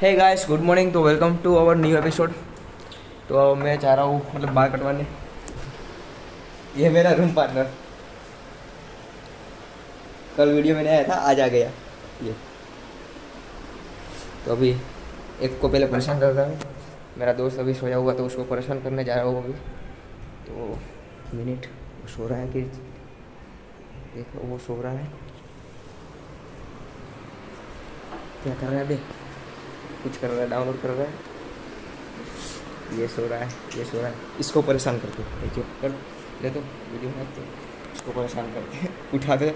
हे guys good morning तो welcome to our new episode तो मैं चाह रहा हूँ मतलब बाल कटवाने। ये मेरा रूम पार्टनर कल वीडियो में आया था, आज आ गया। ये। तो अभी एक को पहले परेशान कर रहा हूँ। मेरा दोस्त अभी सोया हुआ तो उसको परेशान करने जा रहा हूँ अभी। तो मिनट वो सो रहा है कि देखो, वो सो रहा है। क्या कर रहा है अभी? कुछ कर रहा है डाउनलोड कर रहा है। ये सो रहा है, ये सो रहा है। इसको परेशान करते देखिए, कर, ले तो वीडियो में तो इसको परेशान करते उठा दे।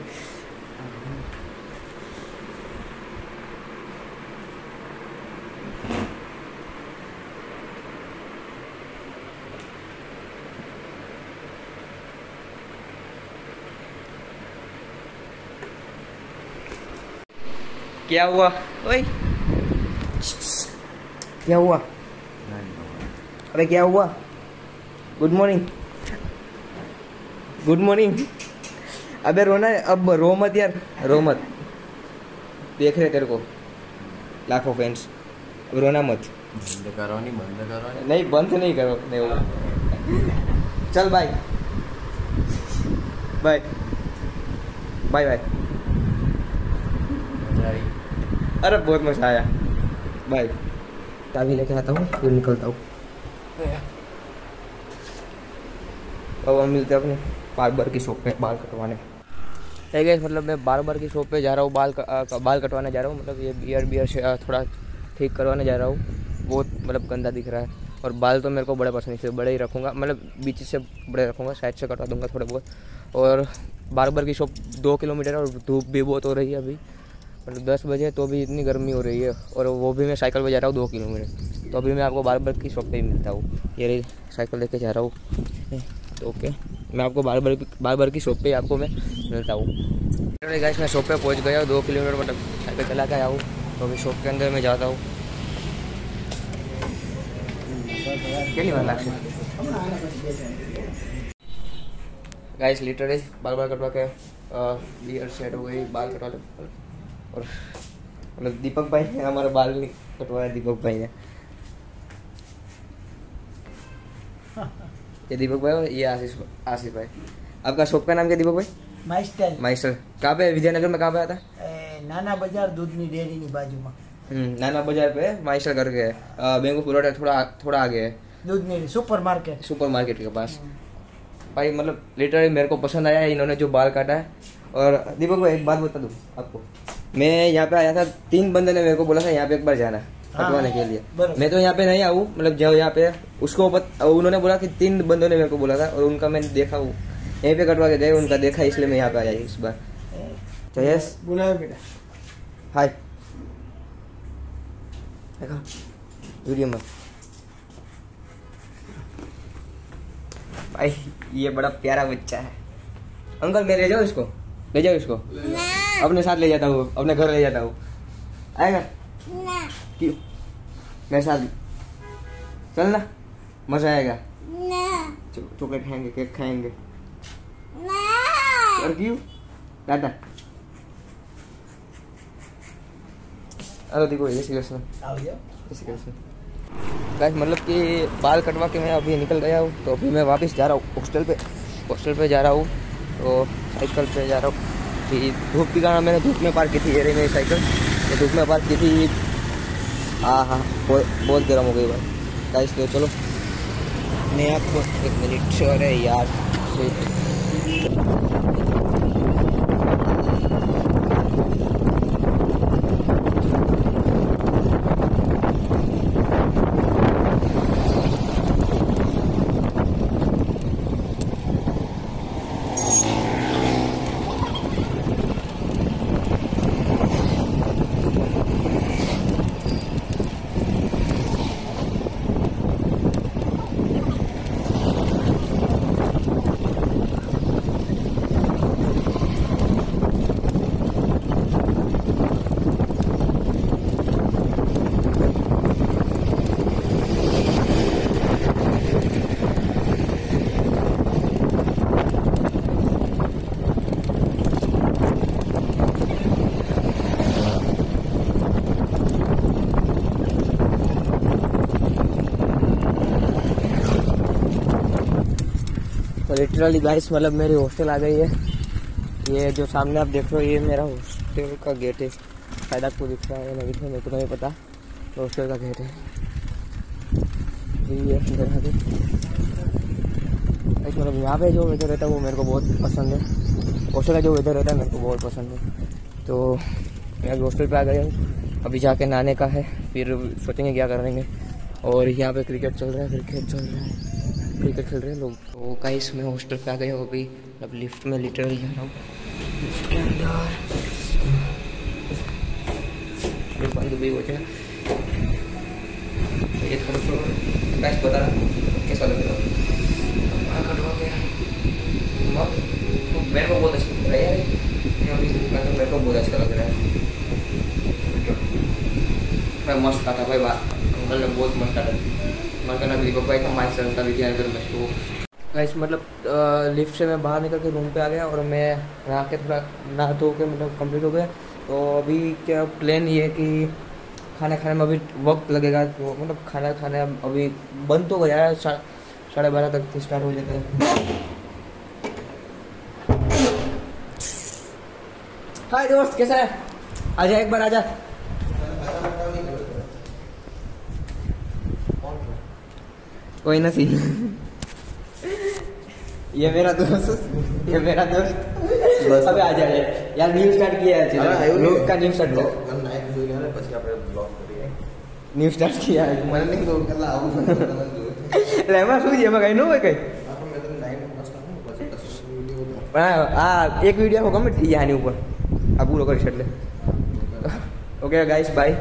क्या हुआ? ओए। क्या हुआ? अरे क्या हुआ? गुड मॉर्निंग गुड मॉर्निंग अबे रोना अब रो मत यार। रो मत। देख रहे तेरे को। लाखों फ्रेंड्स अब रोना मत। बंद करो नहीं बंद करो नहीं। नहीं बंद नहीं करो। नहीं होगा चल बाय बाय बाय बाय अरे बहुत मज़ा आया। बाय चाबी लेके आता हूँ फिर निकलता हूँ अब हम मिलते हैं अपने बार्बर की शॉप पे बाल कटवाने है गए मतलब मैं बार्बर की शॉप पे जा रहा हूँ बाल आ, बाल कटवाने जा रहा हूँ मतलब ये बियर बियर से थोड़ा ठीक करवाने जा रहा हूँ। बहुत मतलब गंदा दिख रहा है। और बाल तो मेरे को बड़े पसंद से बड़े ही रखूँगा। मतलब बीच से बड़े रखूँगा साइड से कटवा दूँगा थोड़े बहुत। और बार्बर की शॉप दो किलोमीटर है और धूप भी बहुत हो रही है अभी। मतलब दस बजे तो भी इतनी गर्मी हो रही है और वो भी मैं साइकिल पे जा रहा हूँ दो किलोमीटर तो अभी मैं आपको बार्बर की शॉप पे ही मिलता हूँ ये रही साइकिल लेके जा रहा हूँ तो ओके मैं आपको बार्बर की बार्बर की शॉप पे ही आपको मैं मिलता हूँ चलो गाइस मैं शॉप पे पहुँच गया हूँ दो किलोमीटर मतलब साइकिल चला के आया हूँ तो अभी शॉप के अंदर मैं जाता हूँ કેટલી વાર લાગશે गाइस लिटरली बाल बाल कटवा के बियर सेट हो गई बाल कटवा ले और मतलब दीपक भाई ने हमारे बाल नहीं कटवाया दीपक भाई ने ये दीपक भाई और ये आशीष आशीष भाई आपका शॉप का नाम क्या दीपक भाई માય સ્ટાઇલ माइस्टर कहाँ पे है? विजयनगर में कहाँ पे आता है એ નાના બજાર દૂધની ડેરીની બાજુમાં हम्म, नाना बाजार पे है, माइस्टर करके है अ, बैंक ऑफ बड़ौदा थोड़ा थोड़ा आगे है દૂધની સુપર માર્કેટ सुपर मार्केट के पास भाई मतलब लिटरली मेरे को पसंद आया इन्होंने जो बाल काटा है और दीपक भाई एक बात बता दूं आपको मैं यहाँ पे आया था तीन बंदे ने मेरे को बोला था यहाँ पे एक बार जाना हाँ। कटवाने के लिए। मैं तो यहाँ पे नहीं आऊ मतलब जाओ यहाँ पे। उसको उन्होंने बोला कि तीन बंदों ने मेरे को बोला था और उनका मैंने देखा वो। यहीं पे कटवा के गए उनका देखा इसलिए मैं यहाँ पे आया इस बार। तो यस बुलाया बेटा। हाय वीडियो में भाई ये बड़ा प्यारा बच्चा है। अंकल मैं ले जाओ इसको? ले जाओ इसको? अपने साथ ले जाता हूँ अपने घर ले जाता हूँ। आएगा? क्यों मेरे साथ चल ना मज़ा आएगा। चॉकलेट खाएँगे केक खाएँगे। और क्यों? टाटा। अरे देखो ये श्री कृष्ण श्री कृष्ण गाइस मतलब कि बाल कटवा के मैं अभी निकल गया हूँ तो अभी मैं वापस जा रहा हूँ हॉस्टल पे। हॉस्टल पे जा रहा हूँ तो साइकिल पे जा रहा हूँ। कि धूप के कारण मैंने धूप में पार्क की थी, ये रही मेरी साइकिल तो धूप में पार्क की थी। हाँ हाँ बहुत गर्म हो गई भाई। गाइस तो चलो। मैं आपको एक मिनट अरे यार तो लिटरली गाइस मतलब मेरी हॉस्टल आ गई है। ये जो सामने आप देख रहे हो, ये मेरा हॉस्टल का गेट है। शायद आपको दिख रहा है नहीं मेरे को नहीं पता। तो हॉस्टल का गेट है। ये मतलब यहाँ पे जो वेदर रहता है, वो मेरे को बहुत पसंद है। हॉस्टल का जो वेदर रहता है, मेरे को बहुत पसंद है। तो मैं हॉस्टल पे आ गया हूँ। अभी जाके नहाने का है, फिर सोचेंगे क्या करेंगे। और यहाँ पे क्रिकेट चल रहा है क्रिकेट चल रहा है। क्रिकेट खेल रहे हैं लोग। तो गाइस मैं हॉस्टल पे आ गया हूँ अभी। अब लिफ्ट में लिटरली जा रहा हूँ। बंद भी हो जाए तो ये बता कैसा लग रहा गया। तो मेरे को बहुत अच्छा मेरे को बहुत अच्छा लग रहा है। भाई मस्त काटा भाई बात अंकल ने बहुत मस्त काटा मन करना मेरे पापा का माइक चलता भी अगर मैं तो गाइस मतलब लिफ्ट से मैं बाहर निकल के रूम पे आ गया और मैं नहा के थोड़ा नहा धो के मतलब कंप्लीट हो गया। तो अभी क्या प्लान ये है कि खाना खाने में अभी वक्त लगेगा तो मतलब खाना खाने अभी बंद तो गया है साढ़े बारह तक स्टार्ट हो जाता है। हाय दोस्त, कैसा है? आजा एक बार आजा कोई ना सी ये मेरा दोस्त ये मेरा दोस्त बस। अबे आ जाए यार न्यू स्टार्ट किया है लोग का न्यू स्टार्ट બ્લોગ નાઈટ જોઈ ગયા ને પછી આપણે બ્લોગ કરીએ ન્યू સ્ટાર્ટ किया है મને નહીં ખબર કેટલા આવું મને જોયું એટલે એમાં શું છે એમાં કઈ ન હોય કઈ આપણે મેં તને નાઈટ મસ્ત આપું પછી પછી વિડીયો ઉતાર પણ આ એક વિડીયો આખો કમ્પ્લીટ થઈ જાય આની ઉપર આ પૂરો કરીશ એટલે ઓકે ગાઈસ બાય